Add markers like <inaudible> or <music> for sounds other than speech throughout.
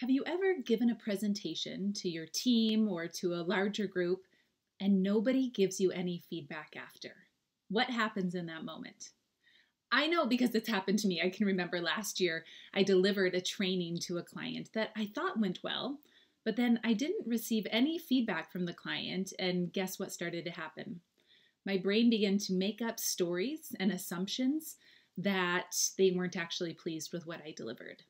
Have you ever given a presentation to your team or to a larger group and nobody gives you any feedback after? What happens in that moment? I know because it's happened to me. I can remember last year I delivered a training to a client that I thought went well, but then I didn't receive any feedback from the client, and guess what started to happen? My brain began to make up stories and assumptions that they weren't actually pleased with what I delivered.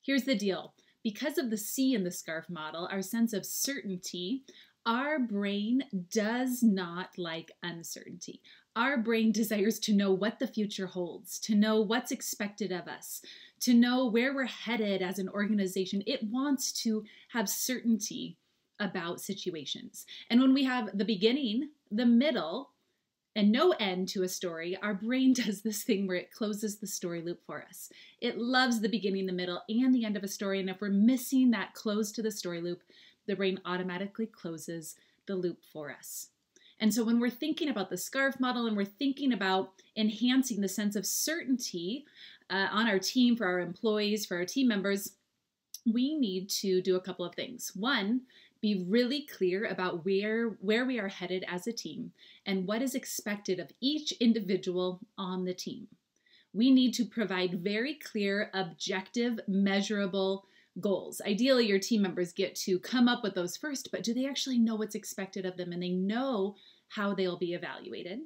Here's the deal because of the C in the SCARF model, our sense of certainty, our brain does not like uncertainty. Our brain desires to know what the future holds, to know what's expected of us, to know where we're headed as an organization. It wants to have certainty about situations. And when we have the beginning, the middle, and no end to a story, our brain <laughs> does this thing where it closes the story loop for us. It loves the beginning, the middle, and the end of a story. And if we're missing that close to the story loop, the brain automatically closes the loop for us. And so when we're thinking about the SCARF model and we're thinking about enhancing the sense of certainty uh, on our team, for our employees, for our team members, we need to do a couple of things. One, be really clear about where where we are headed as a team and what is expected of each individual on the team. We need to provide very clear, objective, measurable goals. Ideally, your team members get to come up with those first, but do they actually know what's expected of them and they know how they'll be evaluated?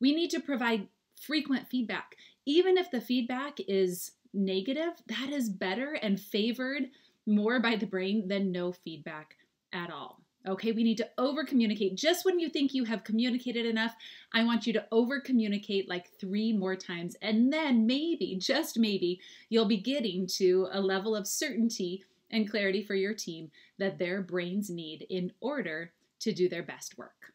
We need to provide frequent feedback. Even if the feedback is negative, that is better and favored more by the brain than no feedback at all. Okay, we need to over communicate. Just when you think you have communicated enough, I want you to over communicate like three more times. And then maybe, just maybe, you'll be getting to a level of certainty and clarity for your team that their brains need in order to do their best work.